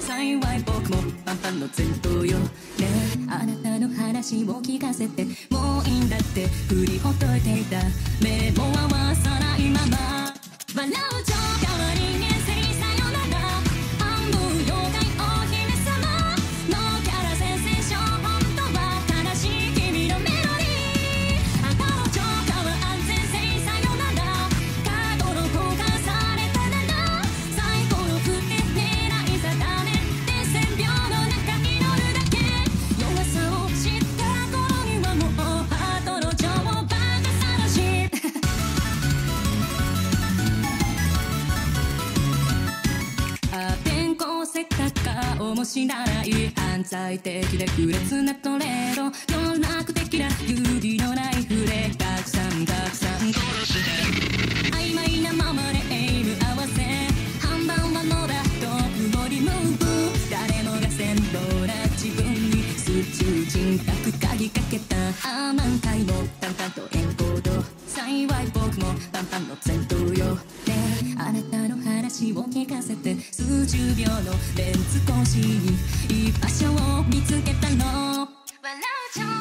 幸い僕もパンパンの前頭よ。ね。えあなたの話を聞かせてもういいんだって振りほっといていた。目も合わさないく顔も知らない犯罪的で不烈なトレード娯楽的な指のない触れたくさんたくさん殺して曖昧なままでエイム合わせ半分はのだトップボディムーブ誰もが先導な自分に数中人格鍵かけたあ満開も淡々とエンコード幸い僕もパンパンの前頭よであなたの話を聞かせて数十秒のレ見つけたの。笑う。